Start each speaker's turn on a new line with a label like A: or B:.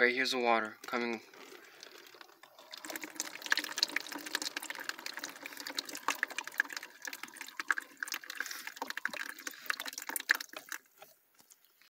A: Right here's the water coming